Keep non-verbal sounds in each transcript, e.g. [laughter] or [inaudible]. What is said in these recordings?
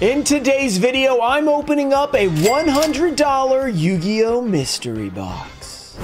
In today's video, I'm opening up a $100 Yu-Gi-Oh! Mystery Box.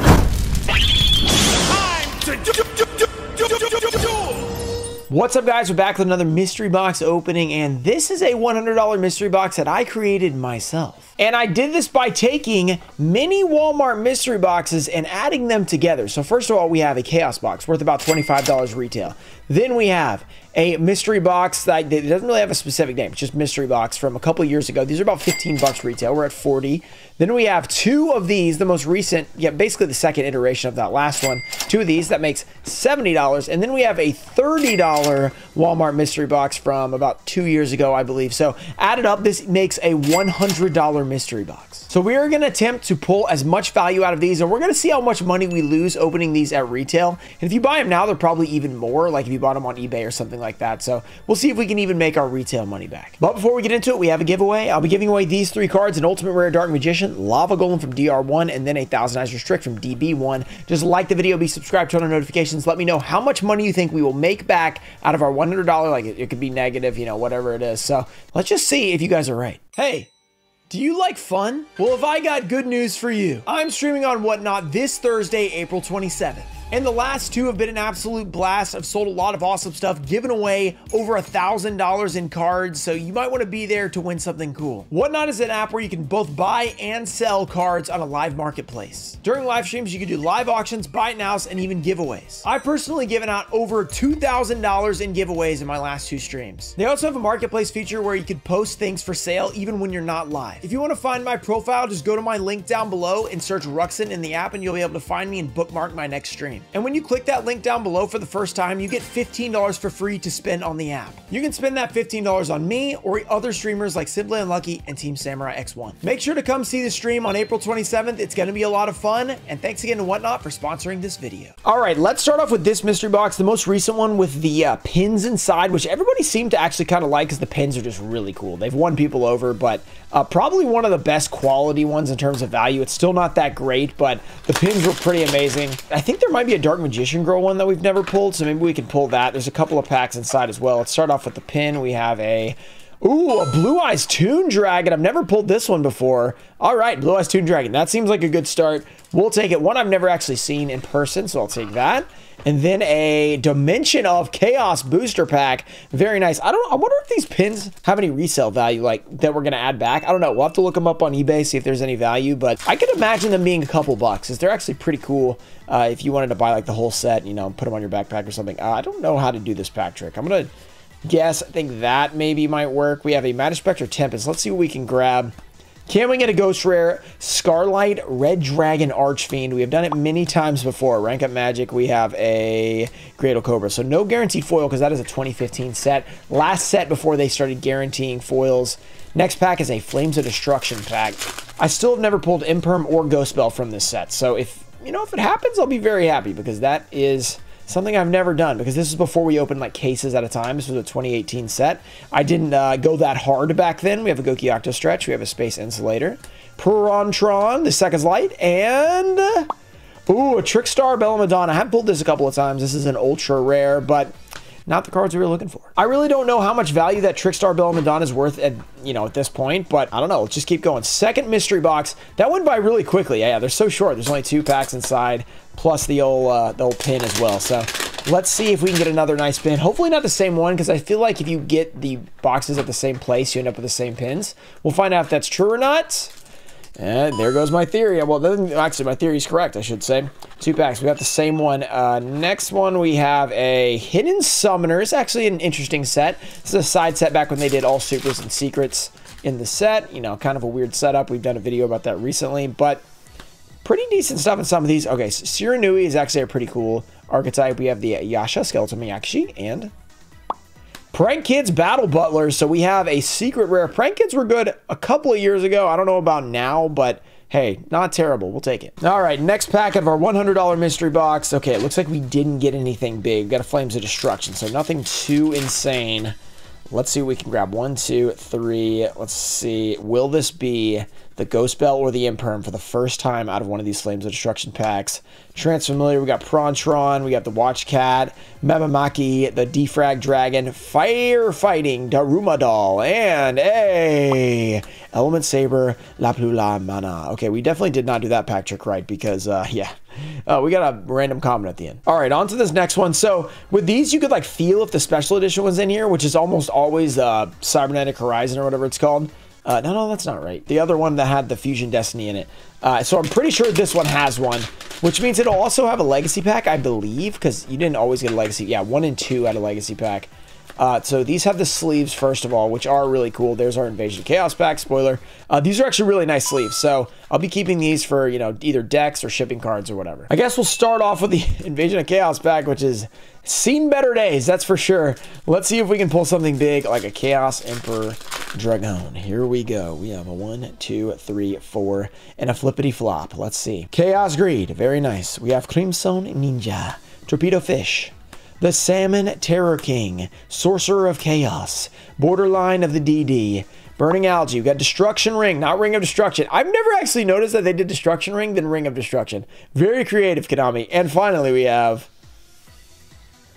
What's up guys, we're back with another mystery box opening and this is a $100 mystery box that I created myself. And I did this by taking mini Walmart mystery boxes and adding them together. So first of all, we have a chaos box worth about $25 retail. Then we have a mystery box that doesn't really have a specific name. It's just mystery box from a couple years ago. These are about 15 bucks retail. We're at 40. Then we have two of these, the most recent, yeah, basically the second iteration of that last one. Two of these that makes $70. And then we have a $30 Walmart mystery box from about two years ago, I believe. So added up, this makes a $100 mystery box. So we are going to attempt to pull as much value out of these, and we're going to see how much money we lose opening these at retail. And if you buy them now, they're probably even more, like if you bought them on eBay or something like that. So we'll see if we can even make our retail money back. But before we get into it, we have a giveaway. I'll be giving away these three cards, an Ultimate Rare Dark Magician, Lava Golem from DR1, and then a Thousand Eyes Restrict from DB1. Just like the video, be subscribed, turn on notifications. Let me know how much money you think we will make back out of our $100. Like it, it could be negative, you know, whatever it is. So let's just see if you guys are right. Hey, do you like fun? Well, if I got good news for you, I'm streaming on Whatnot this Thursday, April 27th. And the last two have been an absolute blast. I've sold a lot of awesome stuff, given away over a $1,000 in cards, so you might want to be there to win something cool. Whatnot is an app where you can both buy and sell cards on a live marketplace. During live streams, you can do live auctions, buy it nows, and even giveaways. I've personally given out over $2,000 in giveaways in my last two streams. They also have a marketplace feature where you can post things for sale even when you're not live. If you want to find my profile, just go to my link down below and search Ruxin in the app, and you'll be able to find me and bookmark my next stream. And when you click that link down below for the first time, you get $15 for free to spend on the app. You can spend that $15 on me or other streamers like Simply Unlucky and Team Samurai X1. Make sure to come see the stream on April 27th. It's going to be a lot of fun. And thanks again to Whatnot for sponsoring this video. All right, let's start off with this mystery box, the most recent one with the uh, pins inside, which everybody seemed to actually kind of like because the pins are just really cool. They've won people over, but uh, probably one of the best quality ones in terms of value. It's still not that great, but the pins were pretty amazing. I think there might be a Dark Magician Girl one that we've never pulled, so maybe we can pull that. There's a couple of packs inside as well. Let's start off with the pin. We have a Ooh, a Blue Eyes Toon Dragon. I've never pulled this one before. All right, Blue Eyes Toon Dragon. That seems like a good start. We'll take it. One I've never actually seen in person, so I'll take that. And then a Dimension of Chaos booster pack. Very nice. I don't I wonder if these pins have any resale value like that we're going to add back. I don't know. We'll have to look them up on eBay, see if there's any value, but I could imagine them being a couple bucks. They're actually pretty cool uh, if you wanted to buy like the whole set, you know, put them on your backpack or something. Uh, I don't know how to do this pack trick. I'm going to guess. I think that maybe might work. We have a Magic Spectre Tempest. Let's see what we can grab. Can we get a Ghost Rare Scarlight Red Dragon Archfiend? We have done it many times before. Rank Up Magic, we have a Greater Cobra. So no guaranteed foil because that is a 2015 set. Last set before they started guaranteeing foils. Next pack is a Flames of Destruction pack. I still have never pulled Imperm or Ghost Bell from this set. So if, you know, if it happens, I'll be very happy because that is something I've never done because this is before we opened like cases at a time. This was a 2018 set. I didn't uh, go that hard back then. We have a Goki Octo Stretch. We have a Space Insulator. Perrontron, the Second's Light, and... Uh, ooh, a Trickstar Bella Madonna. I have pulled this a couple of times. This is an ultra rare, but not the cards we were looking for. I really don't know how much value that Trickstar Bella Madonna is worth at, you know, at this point, but I don't know. Let's just keep going. Second mystery box. That went by really quickly. Yeah, they're so short. There's only two packs inside, plus the old, uh, the old pin as well. So let's see if we can get another nice pin. Hopefully not the same one, because I feel like if you get the boxes at the same place, you end up with the same pins. We'll find out if that's true or not. And there goes my theory. Well, then, actually, my theory is correct, I should say. Two packs. We got the same one. Uh, next one, we have a Hidden Summoner. It's actually an interesting set. This is a side set back when they did all supers and secrets in the set. You know, kind of a weird setup. We've done a video about that recently, but pretty decent stuff in some of these. Okay, so Shiranui is actually a pretty cool archetype. We have the Yasha, Skeleton Mayakashi, and Prank Kids Battle Butlers. So we have a secret rare. Prank Kids were good a couple of years ago. I don't know about now, but hey, not terrible. We'll take it. All right, next pack of our $100 mystery box. Okay, it looks like we didn't get anything big. We got a Flames of Destruction, so nothing too insane. Let's see what we can grab. One, two, three. Let's see. Will this be the Ghost Bell or the Imperm for the first time out of one of these Flames of Destruction packs? Transfamiliar, we got Prontron, we got the Watch Cat, Mamamaki, the Defrag Dragon, Firefighting Daruma Doll, and a Element Saber, La Plula Mana. Okay, we definitely did not do that pack trick right because, uh, [laughs] yeah, uh, we got a random comment at the end. All right, on to this next one. So with these, you could like feel if the special edition was in here, which is almost always uh, Cybernetic Horizon or whatever it's called. Uh, no, no, that's not right. The other one that had the Fusion Destiny in it. Uh, so I'm pretty sure this one has one, which means it'll also have a Legacy pack, I believe, because you didn't always get a Legacy. Yeah, one and two had a Legacy pack. Uh, so these have the sleeves, first of all, which are really cool. There's our Invasion of Chaos pack, spoiler. Uh, these are actually really nice sleeves, so I'll be keeping these for, you know, either decks or shipping cards or whatever. I guess we'll start off with the [laughs] Invasion of Chaos pack, which is seen better days, that's for sure. Let's see if we can pull something big like a Chaos Emperor Dragon. Here we go. We have a one, two, three, four, and a flippity flop. Let's see. Chaos Greed, very nice. We have Crimson Ninja, Torpedo Fish, the Salmon Terror King, Sorcerer of Chaos, Borderline of the DD, Burning Algae. We got Destruction Ring, not Ring of Destruction. I've never actually noticed that they did Destruction Ring than Ring of Destruction. Very creative, Konami. And finally, we have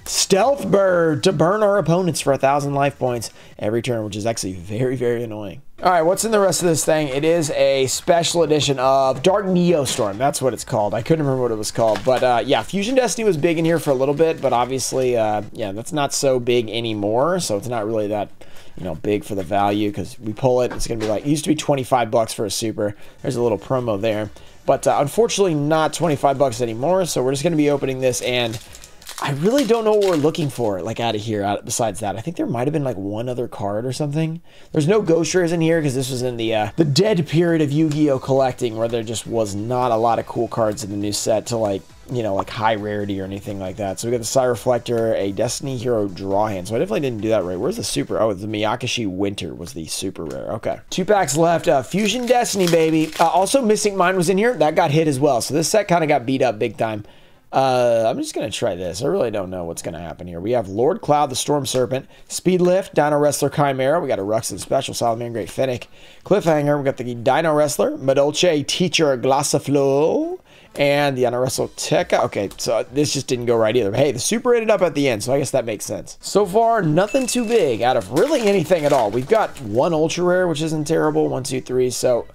Stealth Bird to burn our opponents for a thousand life points every turn, which is actually very, very annoying. All right, what's in the rest of this thing? It is a special edition of Dark Neostorm. That's what it's called. I couldn't remember what it was called. But uh, yeah, Fusion Destiny was big in here for a little bit, but obviously, uh, yeah, that's not so big anymore. So it's not really that, you know, big for the value because we pull it. It's going to be like, it used to be 25 bucks for a super. There's a little promo there. But uh, unfortunately, not 25 bucks anymore. So we're just going to be opening this and I really don't know what we're looking for, like out of here. Out besides that, I think there might have been like one other card or something. There's no Ghost Rares in here because this was in the uh, the dead period of Yu-Gi-Oh collecting, where there just was not a lot of cool cards in the new set to like you know like high rarity or anything like that. So we got the Psi Reflector, a Destiny Hero Draw Hand. So I definitely didn't do that right. Where's the super? Oh, the Mayakashi Winter was the super rare. Okay, two packs left. Uh, Fusion Destiny, baby. Uh, also, Missing Mind was in here. That got hit as well. So this set kind of got beat up big time. Uh, I'm just going to try this. I really don't know what's going to happen here. We have Lord Cloud, the Storm Serpent, Speed Lift, Dino Wrestler Chimera. We got a Ruxin Special, Salamangreat Fennec, Cliffhanger. We got the Dino Wrestler, Madolche Teacher Glassouffle, and the Dino Wrestle Tech. Okay, so this just didn't go right either. But hey, the Super ended up at the end, so I guess that makes sense. So far, nothing too big out of really anything at all. We've got one Ultra Rare, which isn't terrible. One, two, three. So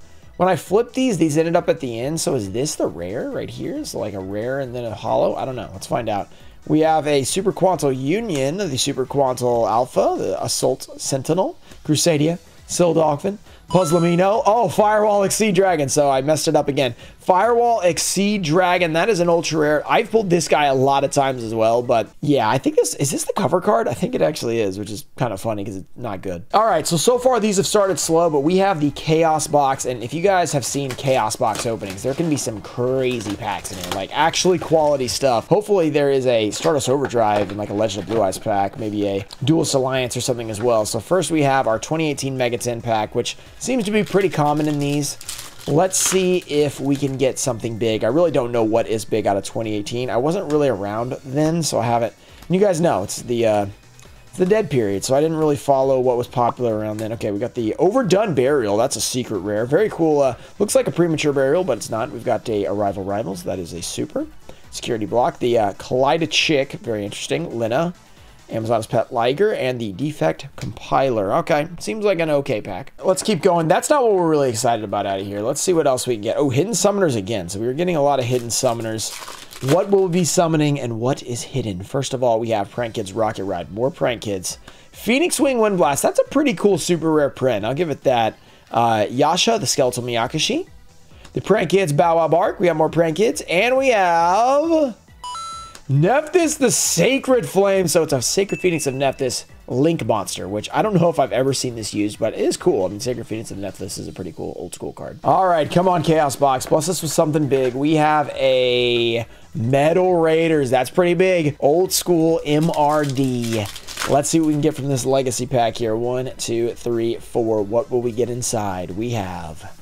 when I flip these, these ended up at the end. So is this the rare right here? Is like a rare and then a hollow? I don't know. Let's find out. We have a Super Quantal Union, the Super Quantal Alpha, the Assault Sentinel, Crusadia, Sildolphin, Puzzlemino. Oh, Firewall Exceed Dragon. So I messed it up again. Firewall Exceed Dragon. That is an ultra rare. I've pulled this guy a lot of times as well, but yeah, I think this is this the cover card? I think it actually is, which is kind of funny because it's not good. All right, so so far these have started slow, but we have the Chaos Box, and if you guys have seen Chaos Box openings, there can be some crazy packs in here, like actually quality stuff. Hopefully there is a Stardust Overdrive and like a Legend of Blue Eyes pack, maybe a Duelist Alliance or something as well. So first we have our 2018 Mega 10 pack, which Seems to be pretty common in these. Let's see if we can get something big. I really don't know what is big out of 2018. I wasn't really around then, so I haven't. And you guys know, it's the... Uh, it's the dead period, so I didn't really follow what was popular around then. Okay, we got the Overdone Burial. That's a secret rare. Very cool. Uh, looks like a premature burial, but it's not. We've got a Arrival Rivals. That is a super. Security block. The uh, Kaleido Chick. Very interesting. Lina. Amazoness Pet Liger, and the Defect Compiler. Okay, seems like an okay pack. Let's keep going. That's not what we're really excited about out of here. Let's see what else we can get. Oh, Hidden Summoners again. So we are getting a lot of Hidden Summoners. What will we be summoning and what is hidden? First of all, we have Prank Kids Rocket Ride. More Prank Kids. Phoenix Wing Wind Blast. That's a pretty cool super rare print. I'll give it that. Uh, Yasha, the Skeletal Mayakashi. The Prank Kids Bow Wow Bark. We have more Prank Kids. And we have... Nephthys the Sacred Flame. So it's a Sacred Phoenix of Nephthys Link Monster, which I don't know if I've ever seen this used, but it is cool. I mean, Sacred Phoenix of Nephthys is a pretty cool old school card. All right, come on, Chaos Box. Plus this was something big. We have a Metal Raiders. That's pretty big. Old school MRD. Let's see what we can get from this legacy pack here. One, two, three, four. What will we get inside? We have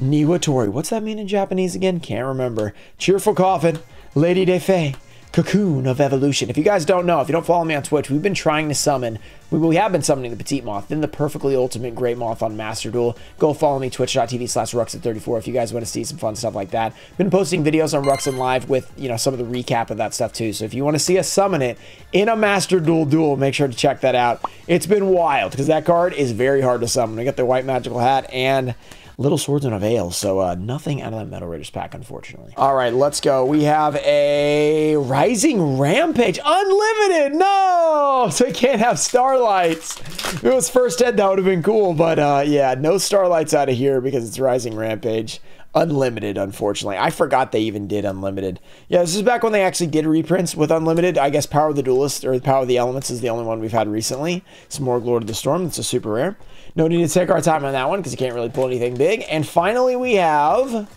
Niwatori. What's that mean in Japanese again? Can't remember. Cheerful Coffin. Lady de Fay. Cocoon of Evolution. If you guys don't know, if you don't follow me on Twitch, we've been trying to summon, we, we have been summoning the Petite Moth, then the Perfectly Ultimate Great Moth on Master Duel. Go follow me, twitch.tv slash Ruxin34 if you guys want to see some fun stuff like that. Been posting videos on Ruxin Live with, you know, some of the recap of that stuff too. So if you want to see us summon it in a Master Duel duel, make sure to check that out. It's been wild because that card is very hard to summon. We got the White Magical Hat and Little Swords and a Veil, so uh, nothing out of that Metal Raiders pack, unfortunately. All right, let's go. We have a Rising Rampage. Unlimited! No! [laughs] So we can't have Starlights. If it was first ed, that would have been cool, but uh, yeah, no Starlights out of here because it's Rising Rampage. Unlimited, unfortunately. I forgot they even did Unlimited. Yeah, this is back when they actually did reprints with Unlimited. I guess Power of the Duelist or Power of the Elements is the only one we've had recently. Some more Lord of the Storm. That's a super rare. No need to take our time on that one because you can't really pull anything big. And finally, we have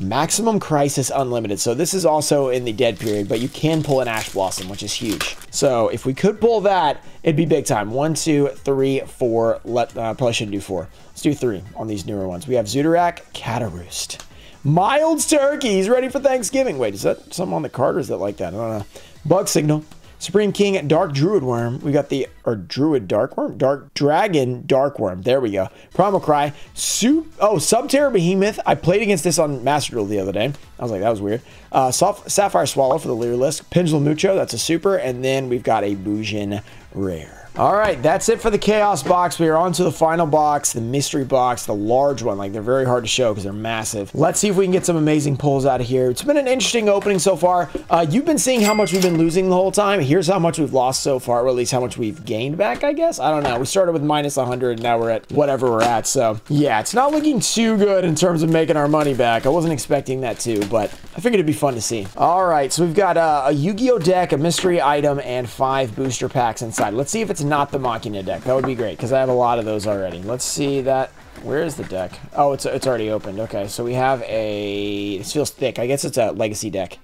Maximum Crisis Unlimited. So this is also in the dead period, but you can pull an Ash Blossom, which is huge. So if we could pull that, it'd be big time. One, two, three, four. Let uh, probably shouldn't do four. Let's do three on these newer ones. We have Zootarak, Cataroost. Mild Turkey. He's ready for Thanksgiving. Wait, is that something on the card or is that like that? I don't know. Bug Signal. Supreme King Dark Druid Worm. We got the or Druid Dark Worm, Dark Dragon Dark Worm. There we go. Primal Cry. Soup. Oh, Subterror Behemoth. I played against this on Master Duel the other day. I was like, that was weird. Uh, Soft, Sapphire Swallow for the Lyrilusc. Pendulum Mucho. That's a super. And then we've got a Bujin Rare. All right, that's it for the Chaos box. We are on to the final box, the mystery box, the large one. Like, they're very hard to show because they're massive. Let's see if we can get some amazing pulls out of here. It's been an interesting opening so far. Uh, you've been seeing how much we've been losing the whole time. Here's how much we've lost so far, or at least how much we've gained back, I guess. I don't know. We started with minus 100, and now we're at whatever we're at. So, yeah, it's not looking too good in terms of making our money back. I wasn't expecting that too, but I figured it'd be fun to see. All right, so we've got uh, a Yu-Gi-Oh deck, a mystery item, and five booster packs inside. Let's see if it's not the Machina deck. That would be great because I have a lot of those already. Let's see that. Where is the deck? Oh, it's it's already opened. Okay, so we have a. This feels thick. I guess it's a legacy deck.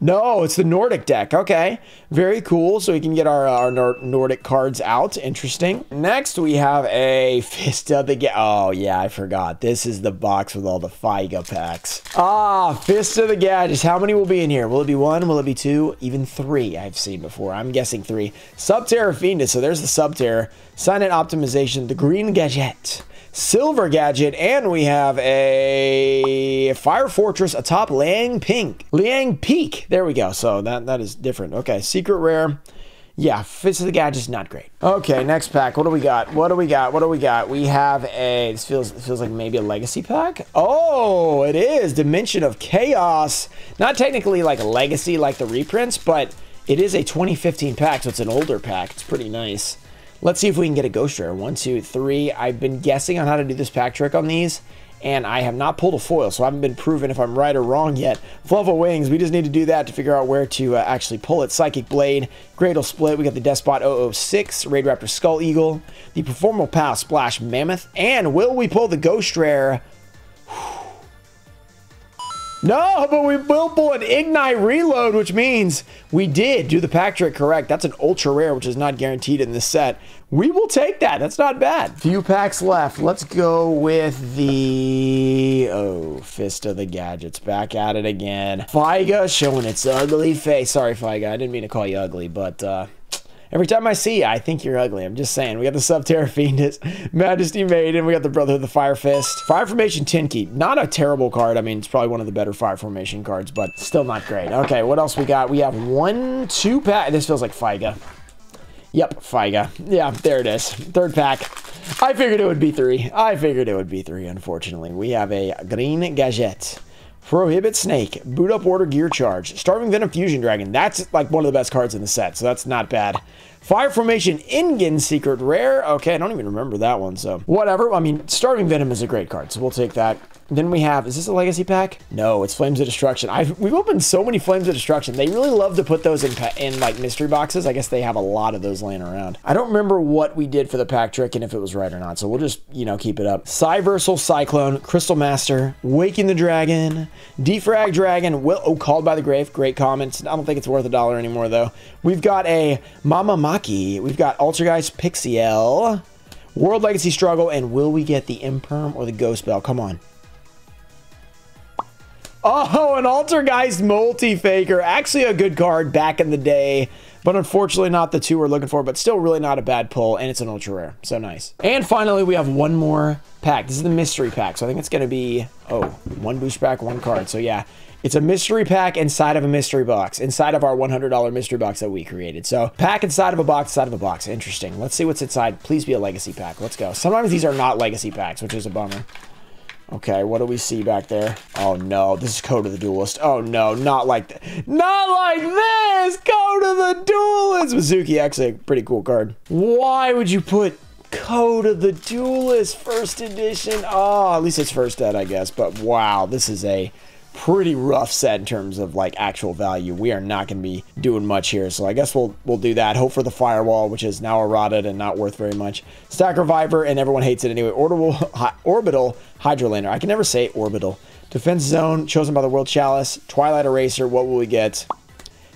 No, it's the Nordic deck. Okay, very cool. So we can get our, our Nordic cards out. Interesting. Next, we have a [laughs] Fist of the... Ga oh, yeah, I forgot. This is the box with all the Faiga packs. Ah, Fist of the Gadgets. How many will be in here? Will it be one? Will it be two? Even three I've seen before. I'm guessing three. Subterror Fiendus. So there's the Subterror. Silent Optimization. The Green Gadget silver gadget, and we have a Fire Fortress atop Liang Pink. Liang Peak. There we go. So that, that is different. Okay, secret rare. Yeah, Fist of the Gadget's not great. Okay, next pack. What do we got? What do we got? What do we got? We have a. This feels feels like maybe a legacy pack. Oh, it is Dimension of Chaos. Not technically like a legacy like the reprints, but it is a 2015 pack, so it's an older pack. It's pretty nice. Let's see if we can get a Ghost Rare. One, two, three. I've been guessing on how to do this pack trick on these, and I have not pulled a foil, so I haven't been proven if I'm right or wrong yet. Fluffal Wings, we just need to do that to figure out where to uh, actually pull it. Psychic Blade, Cradle Split, we got the Despot 006, Raid Raptor Skull Eagle, the Performapal Splash Mammoth, and will we pull the Ghost Rare? No, but we will pull an Igknight Reload, which means we did do the pack trick correct. That's an ultra rare, which is not guaranteed in this set. We will take that. That's not bad. Few packs left. Let's go with the... Oh, Fist of the Gadgets. Back at it again. Faiga showing its ugly face. Sorry, Faiga. I didn't mean to call you ugly, but... Uh, Every time I see you, I think you're ugly. I'm just saying. We got the Subterror Fiendus, [laughs] Majesty Maiden. We got the Brother of the Fire Fist. Fire Formation Tenki. Not a terrible card. I mean, it's probably one of the better Fire Formation cards, but still not great. Okay, what else we got? We have one, two pack. This feels like Faiga. Yep, Faiga. Yeah, there it is. Third pack. I figured it would be three. I figured it would be three, unfortunately. We have a Green Gadget. Prohibit Snake, Boot Up Order Gear Charge, Starving Venom Fusion Dragon. That's like one of the best cards in the set, so that's not bad. Fire Formation Ingen Secret Rare. Okay, I don't even remember that one, so whatever. I mean, Starving Venom is a great card, so we'll take that. Then we have, is this a legacy pack? No, it's Flames of Destruction. I've, we've opened so many Flames of Destruction. They really love to put those in, in like mystery boxes. I guess they have a lot of those laying around. I don't remember what we did for the pack trick and if it was right or not. So we'll just, you know, keep it up. Cyversal Cyclone, Crystal Master, Waking the Dragon, Defrag Dragon, Will, oh, Called by the Grave. Great comments. I don't think it's worth a dollar anymore though. We've got a Mama We've got Altergeist Pixiel. World Legacy Struggle, and will we get the Imperm or the Ghost Bell? Come on. Oh, an Altergeist Multi-Faker. Actually a good card back in the day but unfortunately not the two we're looking for, but still really not a bad pull, and it's an ultra rare, so nice. And finally, we have one more pack. This is the mystery pack, so I think it's going to be, oh, one boost pack, one card. So yeah, it's a mystery pack inside of a mystery box, inside of our $100 mystery box that we created. So pack inside of a box, inside of a box. Interesting. Let's see what's inside. Please be a legacy pack. Let's go. Sometimes these are not legacy packs, which is a bummer. Okay, what do we see back there? Oh no, this is Code of the Duelist. Oh no, not like that. Not like this! Code of the Duelist! Mizuki, actually a pretty cool card. Why would you put Code of the Duelist first edition? Oh, at least it's first ed, I guess. But wow, this is a pretty rough set in terms of like actual value. We are not going to be doing much here, so I guess we'll we'll do that. Hope for the firewall, which is now eroded and not worth very much. Stack Reviver, and everyone hates it anyway. Orbital, [laughs] orbital Hydrolaner. I can never say orbital. Defense Zone, chosen by the World Chalice. Twilight Eraser, what will we get?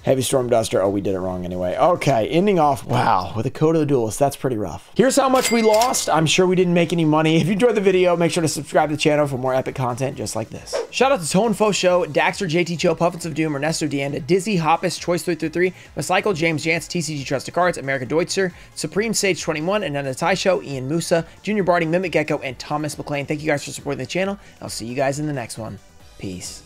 Heavy Storm Duster. Oh, we did it wrong anyway. Okay, ending off, wow, with a Code of the Duelist. That's pretty rough. Here's how much we lost. I'm sure we didn't make any money. [laughs] If you enjoyed the video, make sure to subscribe to the channel for more epic content just like this. Shout out to Tone Fo Show, Daxter, JT Cho, Puffins of Doom, Ernesto Deanda, Dizzy, Hoppus, Choice333, Recycle, James Jance, TCG Trusted Cards, America Deutzer, Supreme Sage 21, Ananda Tai Show, Ian Musa, Junior Barty, Mimic Gecko, and Thomas McLean. Thank you guys for supporting the channel. I'll see you guys in the next one. Peace.